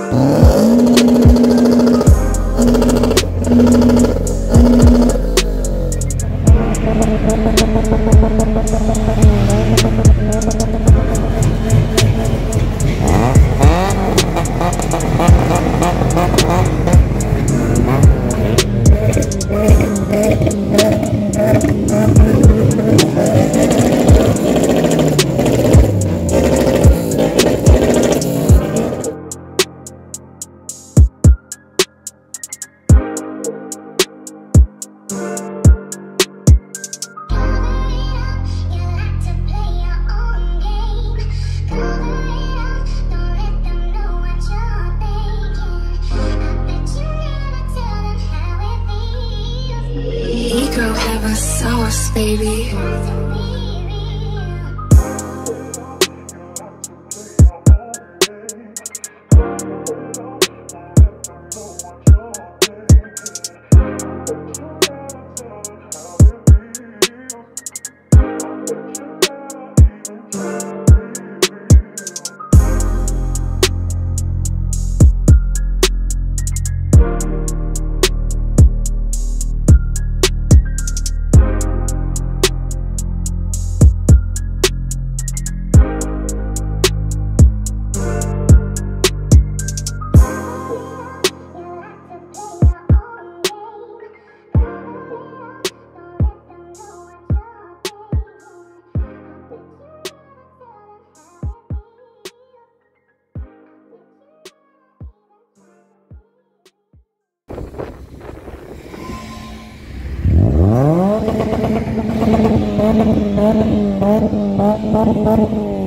Thank you. Our sauce, baby. Time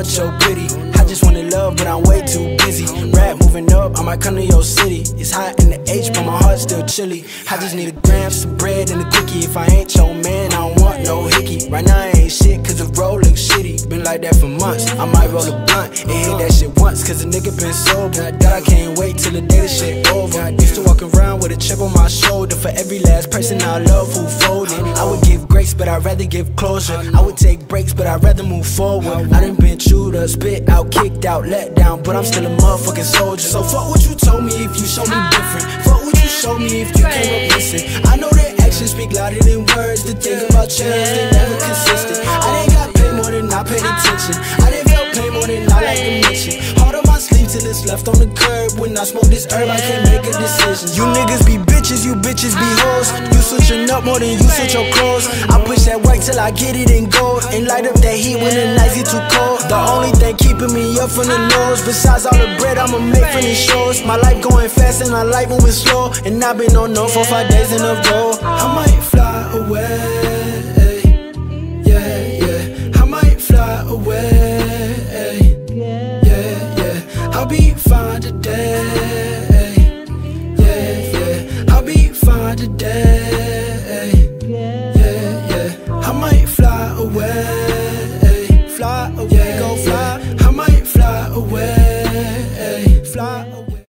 want your pity. I just wanna love, but I'm way too busy. Up, I might come to your city. It's hot in the H, but my heart's still chilly. I just need a gram, some bread, and a quickie. If I ain't your man, I don't want no hickey. Right now, I ain't shit, cause the road looks shitty. Been like that for months. I might roll a blunt and hit that shit once, cause the nigga been sober. God, I can't wait till the day the shit over. Used to walk around with a chip on my shoulder for every last person I love who folded. I would give grace, but I'd rather give closure. I would take breaks, but I'd rather move forward. I done been chewed up, spit out, kicked out, let down, but I'm still a motherfucking soldier. So fuck what you told me if you show me different. Fuck what you showed me if you came up missing. I know that actions speak louder than words. The thing about change, they never consistent. I didn't got paid more than I paid attention. I didn't feel pain more than I like to mention. My left on the curb. When I smoke this herb, I can't make a decision. You niggas be bitches, you bitches be hoes. You switching up more than you switch your clothes. I push that white till I get it in gold. And light up that heat when the nights get too cold. The only thing keeping me up from the nose, besides all the bread I'ma make from these shows. My life going fast and I like moving slow. And I've been on no for five days in a row. I might fly away.